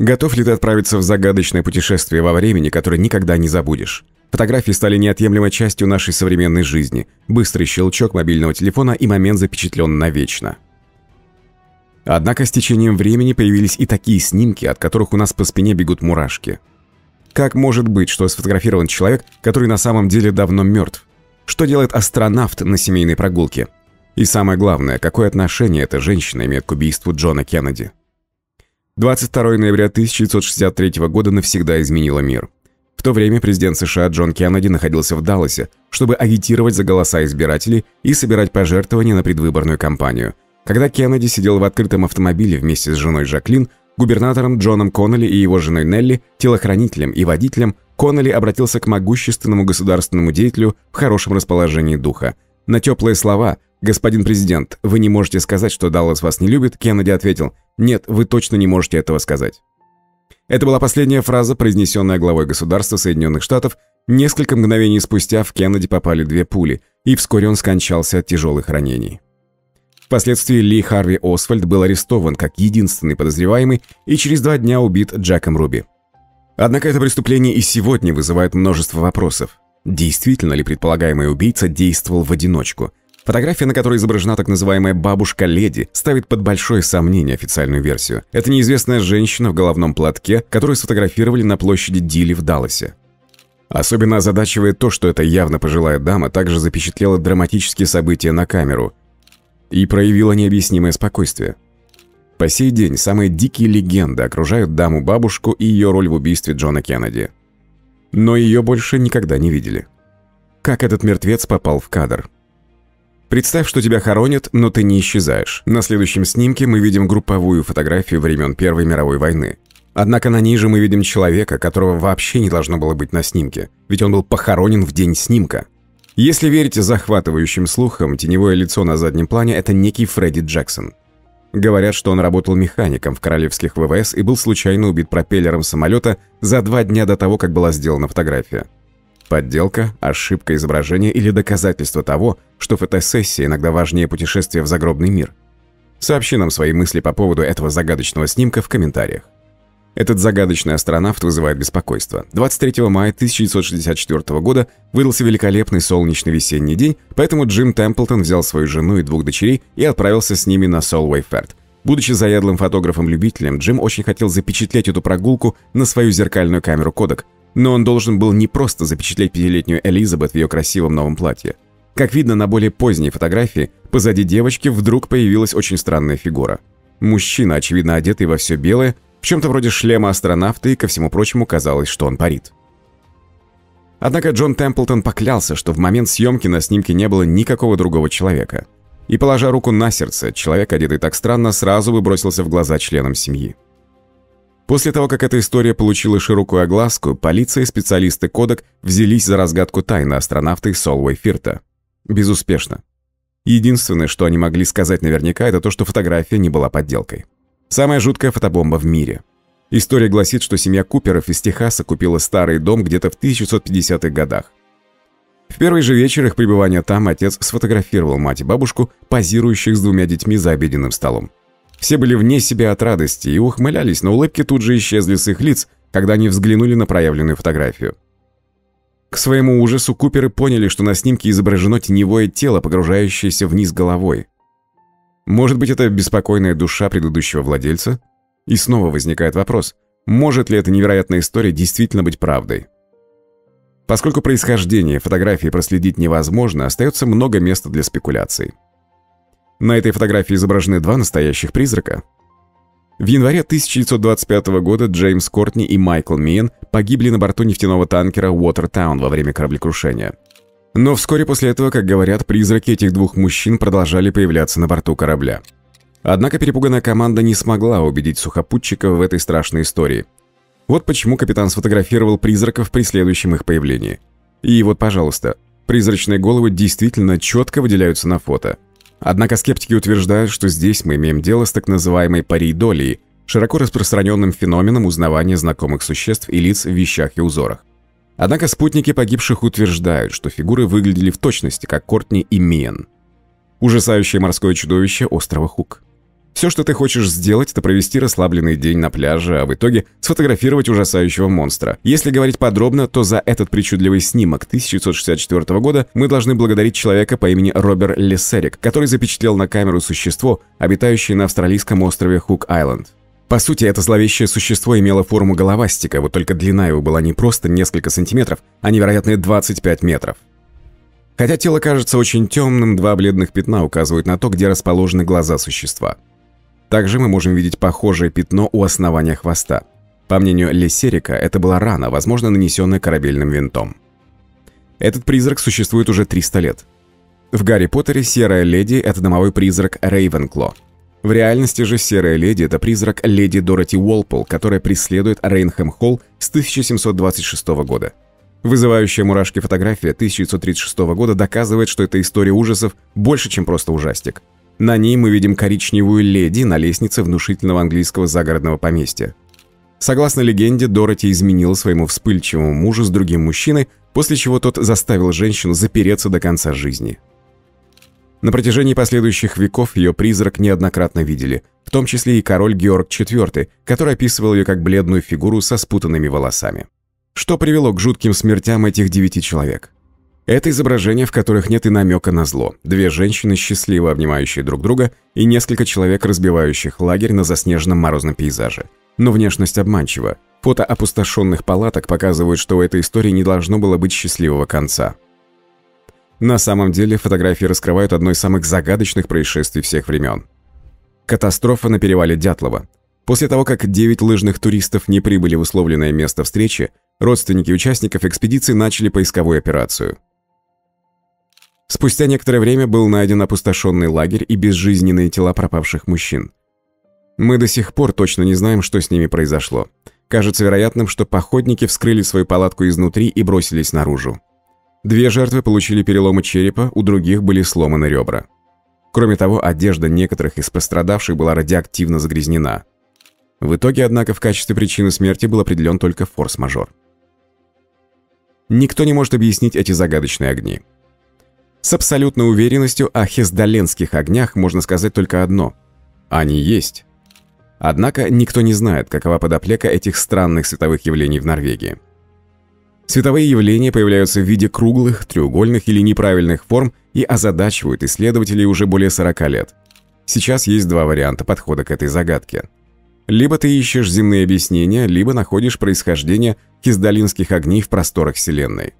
Готов ли ты отправиться в загадочное путешествие во времени, которое никогда не забудешь? Фотографии стали неотъемлемой частью нашей современной жизни. Быстрый щелчок мобильного телефона и момент запечатлен навечно. Однако с течением времени появились и такие снимки, от которых у нас по спине бегут мурашки. Как может быть, что сфотографирован человек, который на самом деле давно мертв? Что делает астронавт на семейной прогулке? И самое главное, какое отношение эта женщина имеет к убийству Джона Кеннеди? 22 ноября 1963 года навсегда изменило мир. В то время президент США Джон Кеннеди находился в Далласе, чтобы агитировать за голоса избирателей и собирать пожертвования на предвыборную кампанию. Когда Кеннеди сидел в открытом автомобиле вместе с женой Жаклин, губернатором Джоном Коннелли и его женой Нелли, телохранителем и водителем, Коннелли обратился к могущественному государственному деятелю в хорошем расположении духа. На теплые слова «Господин президент, вы не можете сказать, что Даллас вас не любит», Кеннеди ответил «Нет, вы точно не можете этого сказать». Это была последняя фраза, произнесенная главой государства Соединенных Штатов. Несколько мгновений спустя в Кеннеди попали две пули, и вскоре он скончался от тяжелых ранений. Впоследствии Ли Харви Освальд был арестован как единственный подозреваемый и через два дня убит Джеком Руби. Однако это преступление и сегодня вызывает множество вопросов. Действительно ли предполагаемый убийца действовал в одиночку? Фотография, на которой изображена так называемая «бабушка-леди», ставит под большое сомнение официальную версию. Это неизвестная женщина в головном платке, которую сфотографировали на площади Дили в Далласе. Особенно озадачивает то, что эта явно пожилая дама также запечатлела драматические события на камеру и проявила необъяснимое спокойствие. По сей день самые дикие легенды окружают даму-бабушку и ее роль в убийстве Джона Кеннеди. Но ее больше никогда не видели. Как этот мертвец попал в кадр? Представь, что тебя хоронят, но ты не исчезаешь. На следующем снимке мы видим групповую фотографию времен Первой мировой войны. Однако на ниже мы видим человека, которого вообще не должно было быть на снимке, ведь он был похоронен в день снимка. Если верить захватывающим слухам, теневое лицо на заднем плане – это некий Фредди Джексон. Говорят, что он работал механиком в королевских ВВС и был случайно убит пропеллером самолета за два дня до того, как была сделана фотография. Подделка, ошибка изображения или доказательство того, что фотосессия иногда важнее путешествия в загробный мир? Сообщи нам свои мысли по поводу этого загадочного снимка в комментариях. Этот загадочный астронавт вызывает беспокойство. 23 мая 1964 года выдался великолепный солнечный весенний день, поэтому Джим Темплтон взял свою жену и двух дочерей и отправился с ними на Солвей Ферт. Будучи заядлым фотографом-любителем, Джим очень хотел запечатлеть эту прогулку на свою зеркальную камеру Кодек, но он должен был не просто запечатлеть пятилетнюю Элизабет в ее красивом новом платье. Как видно на более поздней фотографии, позади девочки вдруг появилась очень странная фигура. Мужчина, очевидно одетый во все белое, в чем-то вроде шлема астронавта, и ко всему прочему казалось, что он парит. Однако Джон Темплтон поклялся, что в момент съемки на снимке не было никакого другого человека. И, положа руку на сердце, человек, одетый так странно, сразу бы бросился в глаза членам семьи. После того, как эта история получила широкую огласку, полиция и специалисты Кодек взялись за разгадку тайны астронавта из Солвей Фирта. Безуспешно. Единственное, что они могли сказать наверняка, это то, что фотография не была подделкой. Самая жуткая фотобомба в мире. История гласит, что семья Куперов из Техаса купила старый дом где-то в 1950-х годах. В первый же вечер их пребывания там отец сфотографировал мать и бабушку, позирующих с двумя детьми за обеденным столом. Все были вне себя от радости и ухмылялись, но улыбки тут же исчезли с их лиц, когда они взглянули на проявленную фотографию. К своему ужасу Куперы поняли, что на снимке изображено теневое тело, погружающееся вниз головой. Может быть, это беспокойная душа предыдущего владельца? И снова возникает вопрос, может ли эта невероятная история действительно быть правдой? Поскольку происхождение фотографии проследить невозможно, остается много места для спекуляций. На этой фотографии изображены два настоящих призрака. В январе 1925 года Джеймс Кортни и Майкл Миен погибли на борту нефтяного танкера Уотертаун во время кораблекрушения. Но вскоре после этого, как говорят, призраки этих двух мужчин продолжали появляться на борту корабля. Однако перепуганная команда не смогла убедить сухопутчиков в этой страшной истории. Вот почему капитан сфотографировал призраков при следующем их появлении. И вот, пожалуйста, призрачные головы действительно четко выделяются на фото – Однако скептики утверждают, что здесь мы имеем дело с так называемой парейдолией, широко распространенным феноменом узнавания знакомых существ и лиц в вещах и узорах. Однако спутники погибших утверждают, что фигуры выглядели в точности, как Кортни и Миен. Ужасающее морское чудовище острова Хук. Все, что ты хочешь сделать, это провести расслабленный день на пляже, а в итоге сфотографировать ужасающего монстра. Если говорить подробно, то за этот причудливый снимок 1964 года мы должны благодарить человека по имени Роберт Лессерик, который запечатлел на камеру существо, обитающее на австралийском острове Хук-Айленд. По сути, это зловещее существо имело форму головастика, вот только длина его была не просто несколько сантиметров, а невероятные 25 метров. Хотя тело кажется очень темным, два бледных пятна указывают на то, где расположены глаза существа – также мы можем видеть похожее пятно у основания хвоста. По мнению Лессерика, это была рана, возможно, нанесенная корабельным винтом. Этот призрак существует уже 300 лет. В Гарри Поттере Серая Леди – это домовой призрак Рейвенкло. В реальности же Серая Леди – это призрак Леди Дороти Уолпол, которая преследует Рейнхэм Холл с 1726 года. Вызывающая мурашки фотография 1936 года доказывает, что эта история ужасов больше, чем просто ужастик – на ней мы видим коричневую леди на лестнице внушительного английского загородного поместья. Согласно легенде, Дороти изменила своему вспыльчивому мужу с другим мужчиной, после чего тот заставил женщину запереться до конца жизни. На протяжении последующих веков ее призрак неоднократно видели, в том числе и король Георг IV, который описывал ее как бледную фигуру со спутанными волосами. Что привело к жутким смертям этих девяти человек? Это изображения, в которых нет и намека на зло. Две женщины, счастливо обнимающие друг друга, и несколько человек, разбивающих лагерь на заснеженном морозном пейзаже. Но внешность обманчива. Фото опустошенных палаток показывают, что у этой истории не должно было быть счастливого конца. На самом деле, фотографии раскрывают одно из самых загадочных происшествий всех времен. Катастрофа на перевале Дятлова. После того, как 9 лыжных туристов не прибыли в условленное место встречи, родственники участников экспедиции начали поисковую операцию – Спустя некоторое время был найден опустошенный лагерь и безжизненные тела пропавших мужчин. Мы до сих пор точно не знаем, что с ними произошло. Кажется вероятным, что походники вскрыли свою палатку изнутри и бросились наружу. Две жертвы получили переломы черепа, у других были сломаны ребра. Кроме того, одежда некоторых из пострадавших была радиоактивно загрязнена. В итоге, однако, в качестве причины смерти был определен только форс-мажор. Никто не может объяснить эти загадочные огни. С абсолютной уверенностью о хездаленских огнях можно сказать только одно – они есть. Однако никто не знает, какова подоплека этих странных световых явлений в Норвегии. Световые явления появляются в виде круглых, треугольных или неправильных форм и озадачивают исследователей уже более 40 лет. Сейчас есть два варианта подхода к этой загадке. Либо ты ищешь земные объяснения, либо находишь происхождение хиздалинских огней в просторах Вселенной.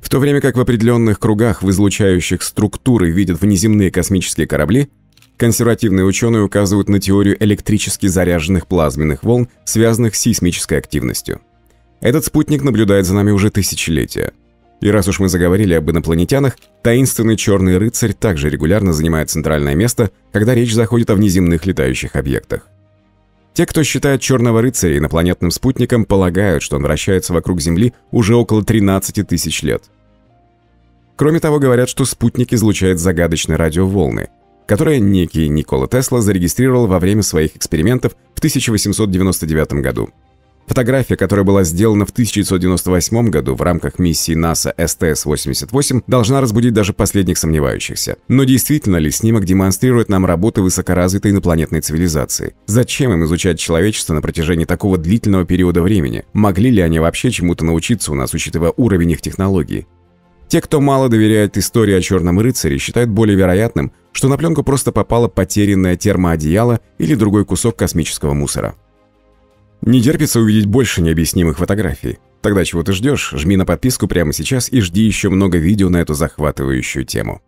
В то время как в определенных кругах в излучающих структуры видят внеземные космические корабли, консервативные ученые указывают на теорию электрически заряженных плазменных волн, связанных с сейсмической активностью. Этот спутник наблюдает за нами уже тысячелетия. И раз уж мы заговорили об инопланетянах, таинственный черный рыцарь также регулярно занимает центральное место, когда речь заходит о внеземных летающих объектах. Те, кто считает Черного рыцаря инопланетным спутником, полагают, что он вращается вокруг Земли уже около 13 тысяч лет. Кроме того, говорят, что спутник излучает загадочные радиоволны, которые некий Никола Тесла зарегистрировал во время своих экспериментов в 1899 году. Фотография, которая была сделана в 1998 году в рамках миссии НАСА СТС-88, должна разбудить даже последних сомневающихся. Но действительно ли снимок демонстрирует нам работы высокоразвитой инопланетной цивилизации? Зачем им изучать человечество на протяжении такого длительного периода времени? Могли ли они вообще чему-то научиться у нас, учитывая уровень их технологий? Те, кто мало доверяет истории о Черном рыцаре, считают более вероятным, что на пленку просто попало потерянное термоодеяло или другой кусок космического мусора. Не терпится увидеть больше необъяснимых фотографий. Тогда чего ты ждешь? Жми на подписку прямо сейчас и жди еще много видео на эту захватывающую тему.